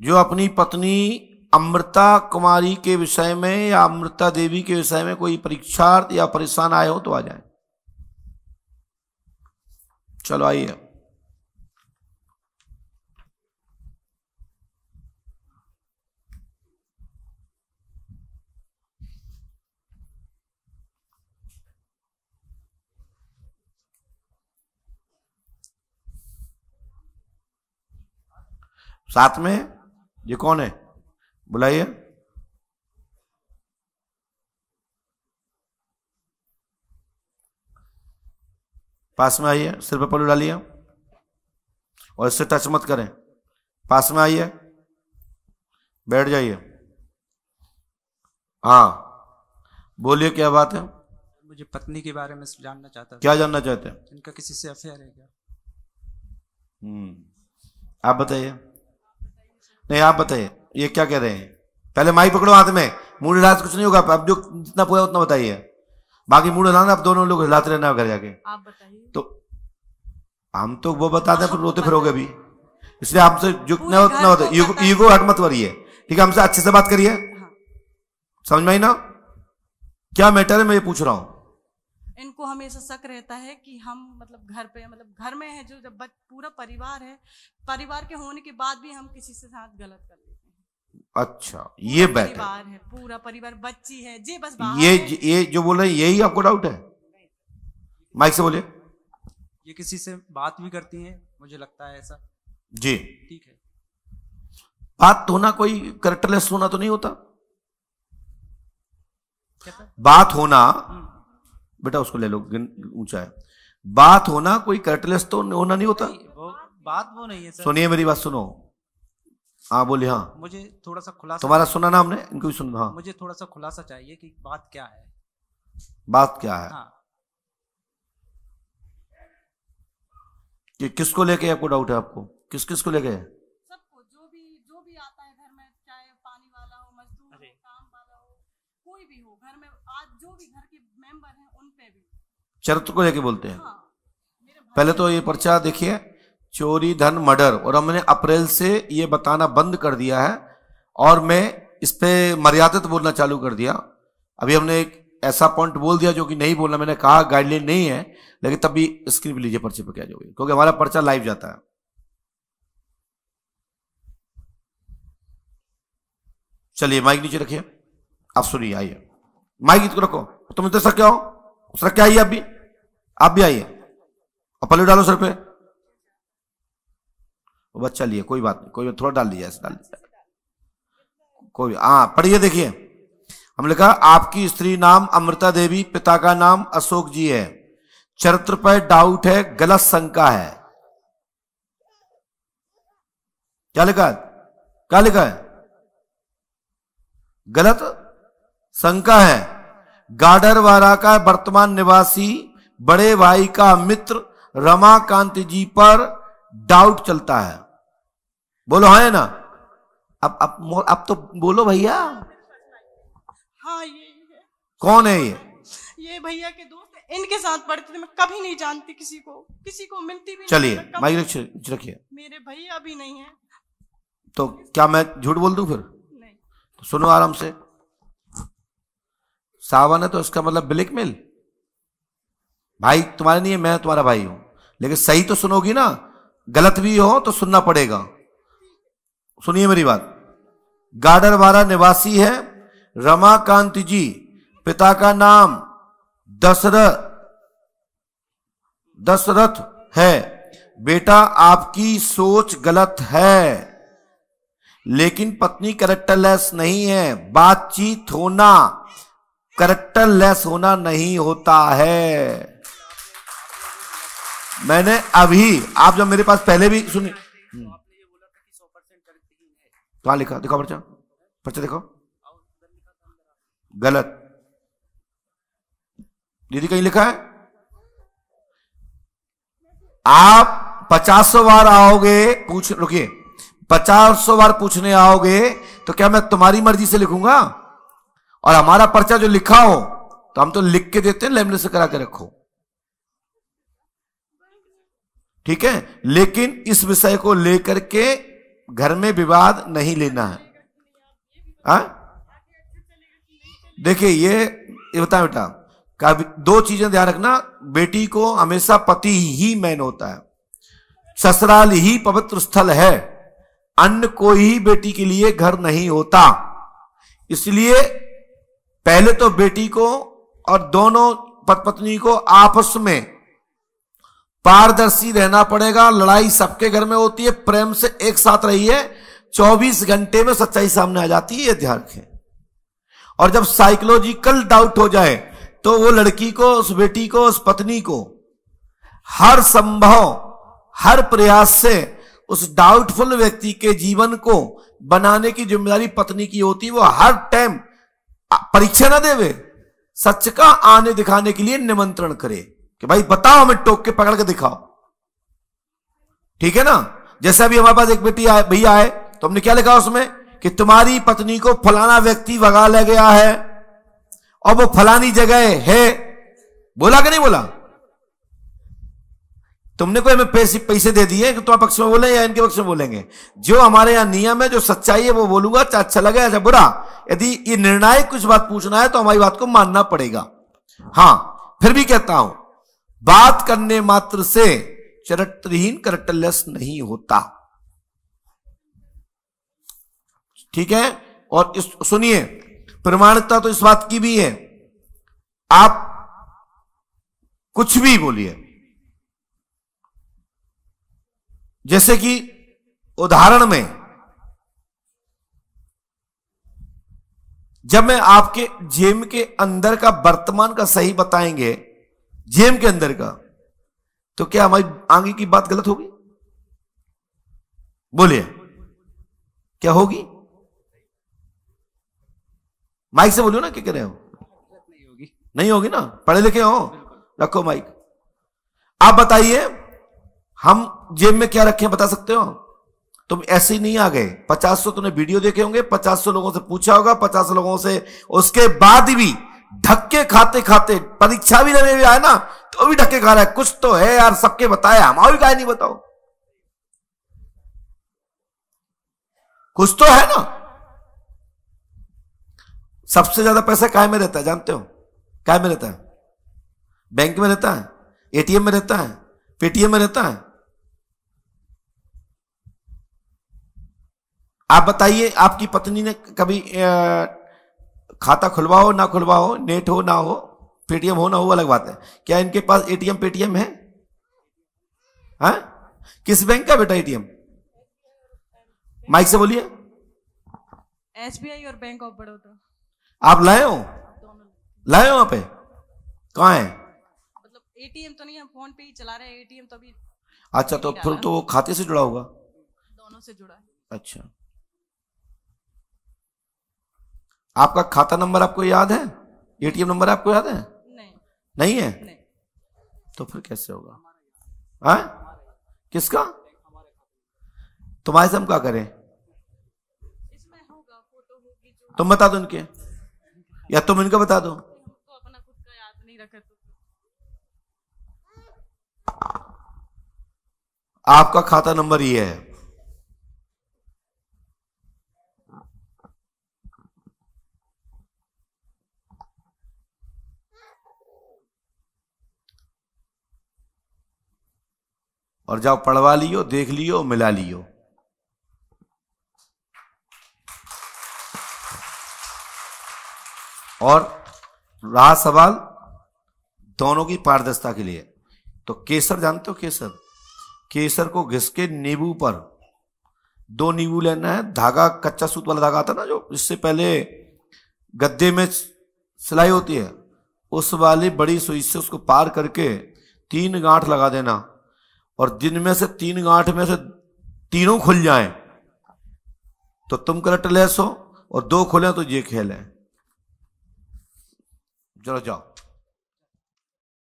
जो अपनी पत्नी अमृता कुमारी के विषय में या अमृता देवी के विषय में कोई परीक्षार्थ या परेशान आए हो तो आ जाए। चलो आइए। साथ में ये कौन है? बुलाइए। पास में आइए सिर पे पल्लू डालिए। और इससे टच मत करें। पास में आइए। बैठ जाइए। हाँ। बोलिए क्या बात है? मुझे पत्नी के बारे में जानना चाहता क्या जानना चाहते हैं? इनका किसी से अफेयर है क्या? हम्म। आप बताइए। नहीं आप बताइए ये क्या कह रहे हैं? पहले माई पकड़ो हाथ में। मूड हिला कुछ नहीं होगा अब जो जितना पूरा उतना बताइए। बाकी मूड हिलाना आप दोनों लोग हिलाते रहना घर जाके। आप बताइए। तो हम तो वो बताते हैं फिर रोते फिरोगे भी इसलिए हमसे पूरे उतना होता है। ईगो हट मत करिए ठीक है हमसे अच्छे से बात करिए। हाँ। समझ में आई ना? क्या मैटर है मैं ये पूछ रहा हूँ। इनको हमेशा शक रहता है कि हम मतलब घर पे मतलब घर में है जो जब पूरा परिवार है परिवार के होने के बाद भी हम किसी से साथ गलत कर लेते हैं। अच्छा ये बैठ है परिवार है पूरा परिवार बच्ची है जी बस ये ये जो बोल रहे यही आपको डाउट है? माइक से बोलिए। ये किसी से बात भी करती है मुझे लगता है ऐसा। जी। ठीक है। बात होना कोई करेक्टरलेस होना तो नहीं होता? बात होना बेटा उसको ले लो ऊँचा है। बात होना कोई करेक्टरलेस तो होना नहीं होता। वो बात वो नहीं है सुनिए मेरी बात सुनो। हाँ बोलिए हाँ। मुझे थोड़ा सा खुलासा तुम्हारा सुना ना? हमने इनको भी सुना हाँ। मुझे थोड़ा सा खुलासा चाहिए कि बात क्या है। बात क्या है? हाँ। कि किसको लेके आपको डाउट है आपको? किस किस को लेके? है सबको जो भी जो भी आता है घर में चाहे पानी वाला हो मजदूर अरे। हो काम वाला हो कोई भी हो घर में आज जो भी घर के मेंबर हैं उन पे भी चरित्र को लेके बोलते हैं। हाँ पहले तो ये पर्चा देखिए चोरी धन मर्डर और हमने अप्रैल से ये बताना बंद कर दिया है और मैं इस पर मर्यादित बोलना चालू कर दिया। अभी हमने एक ऐसा पॉइंट बोल दिया जो कि नहीं बोलना मैंने कहा गाइडलाइन नहीं है लेकिन तब भी स्क्रीन पे लीजिए पर्चे पर क्या जाओगे क्योंकि हमारा पर्चा लाइव जाता है। चलिए माइक नीचे रखिए। आप सुनिए आइए। माइक इसको रखो। तुम इधर से क्या हो? उस रख के आइए आप भी? आप भी आइए। और पल्लू डालो सर पे। वो बच्चा लिए, कोई बात नहीं, कोई थोड़ा डाल दीजिए, ऐसे डाल दीजिए। कोई हाँ पढ़िए, देखिए। हमने लिखा आपकी स्त्री नाम अमृता देवी, पिता का नाम अशोक जी है। चरित्र पर डाउट है, गलत शंका है। क्या लिखा है? क्या लिखा है? गलत शंका है। गाडरवारा का वर्तमान निवासी बड़े भाई का मित्र रमाकांत जी पर डाउट चलता है। बोलो हाँ है ना? अब अब अब तो बोलो भैया। हाँ ये है। कौन है ये? ये भैया के दोस्त इनके साथ पढ़ते थे मैं कभी नहीं जानती किसी को। किसी को मिलती भी चलिए माइक रखिए। मेरे भैया भी नहीं है। तो क्या मैं झूठ बोल दूँ फिर? नहीं। तो सुनो आराम से। सावन है तो इसका मतलब ब्लैकमेल? भाई, तुम्हारे नहीं है, मैं तुम्हारा भाई हूँ। लेकिन सही तो सुनोगी ना, गलत भी हो तो सुनना पड़ेगा। सुनिए मेरी बात। गाडरवारा निवासी है रमाकांत जी, पिता का नाम दशरथ दशरथ है। बेटा, आपकी सोच गलत है, लेकिन पत्नी करेक्टरलेस नहीं है। बातचीत होना, करेक्टरलेस होना नहीं होता है। मैंने अभी आप जब मेरे पास पहले भी सुनिए कहा लिखा दिखाओ पर्चा। पर्चा दिखाओ। गलत। दीदी कहीं लिखा है? आप पचास सौ बार आओगे पूछ रुकिए। पचास सौ बार पूछने आओगे तो क्या मैं तुम्हारी मर्ज़ी से लिखूँगा? और हमारा पर्चा जो लिखा हो तो हम तो लिख के देते हैं लेमिनेट से करा के रखो। ठीक है? लेकिन इस विषय को लेकर के घर में विवाद नहीं लेना है। हाँ? देखिए, ये बता बेटा, कभी दो चीज़ें ध्यान रखना। बेटी को हमेशा पति ही मैन होता है। ससुराल ही पवित्र स्थल है। अन्य कोई ही बेटी के लिए घर नहीं होता। इसलिए पहले तो बेटी को और दोनों पत पत्नी को आपस में पारदर्शी रहना पड़ेगा, लड़ाई सबके घर में होती है, प्रेम से एक साथ रहिए 24 घंटे में सच्चाई सामने आ जाती है, ये ध्यान रखें। और जब साइकोलॉजिकल डाउट हो जाए तो वो लड़की को, उस बेटी को, उस पत्नी को, हर संभव, हर प्रयास से, उस डाउटफुल व्यक्ति के जीवन को बनाने की ज़िम्मेदारी पत्नी की होती है, वो हर टाइम परीक्षा ना देवे, सच का आने दिखाने के लिए निमंत्रण करे। कि भाई बताओ हमें टोक के पकड़ के दिखाओ। ठीक है ना? जैसे अभी हमारे पास एक बेटी आए, भैया आए तो हमने क्या लिखा उसमें? कि तुम्हारी पत्नी को फलाना व्यक्ति भगा ले गया है, और वो फलानी जगह है। बोला कि नहीं बोला? तुमने कोई हमें पैसे पैसे दे दिए कि तुम्हारे पक्ष में बोले या इनके पक्ष में बोलेंगे? जो हमारे यहाँ नियम है, जो सच्चाई है, वो बोलूँगा चाहे अच्छा लगे अच्छा बुरा। यदि ये निर्णायक कुछ बात पूछना है तो हमारी बात को मानना पड़ेगा। हाँ, फिर भी कहता हूँ बात करने मात्र से चरित्रहीन करेक्टरलेस नहीं होता। ठीक है? और इस, सुनिए, प्रमाणिकता तो इस बात की भी है। आप कुछ भी बोलिए। जैसे कि उदाहरण में, जब मैं आपके जेम के अंदर का वर्तमान का सही बताएँगे जेम के अंदर का तो क्या हमारी आगे की बात गलत होगी? बोलिए। क्या होगी? माइक से बोलियो ना, क्या कह रहे हो? नहीं होगी नहीं होगी ना? पढ़े लिखे हो? रखो माइक। आप बताइए, हम जेब में क्या रखे बता सकते हो? तुम ऐसे ही नहीं आ गए। पचास सौ तुमने वीडियो देखे होंगे, पचास सौ लोगों से पूछा होगा, पचास लोगों से, उसके बाद भी धक्के खाते खाते परीक्षा भी लेने भी आए ना तो भी धक्के खा रहा है। कुछ तो है यार, सबके बताया हमारी का नहीं बताओ। कुछ तो है ना। सबसे ज़्यादा पैसा काय में रहता है, जानते हो? काय में रहता है? बैंक में रहता है एटीएम में रहता है पेटीएम में रहता है। आप बताइए, आपकी पत्नी ने कभी खाता खुलवाओ ना खुलवाओ नेट हो ना हो पेटीएम हो ना हो अलग बात है। क्या इनके पास एटीएम पेटीएम है? हा? किस बैंक का बेटा एटीएम माइक से बोलिए। एसबीआई और बैंक ऑफ़ बड़ौदा आप लाए हो? लाए हो वहाँ पे? कहा है? मतलब एटीएम तो नहीं हम फ़ोन पे ही चला रहे हैं एटीएम तो अभी अच्छा तो फिर तो वो खाते से जुड़ा होगा। दोनों से जुड़ा है। अच्छा। आपका खाता नंबर आपको याद है? एटीएम नंबर आपको याद है? नहीं। नहीं है? नहीं। तो फिर कैसे होगा? हाँ? किसका? तुम्हारे से हम क्या करें? तुम बता दो इनके। या तुम इनका बता दो। तो। आपका खाता नंबर ये है। और जाओ पढ़वा लियो, देख लियो, मिला लियो। और रहा सवाल दोनों की पारदर्शिता के लिए। तो केसर, जानते हो केसर? केसर को घिस के नींबू पर, दो नींबू लेना है, धागा, कच्चा सूत वाला धागा आता ना जो इससे पहले गद्दे में सिलाई होती है, उस वाली बड़ी सुई से उसको पार करके तीन गांठ लगा देना। और दिन में से तीन गांठ में से तीनों खुल जाएँ तो तुम करट लेस हो और दो खुले तो ये खेल। है चलो जाओ।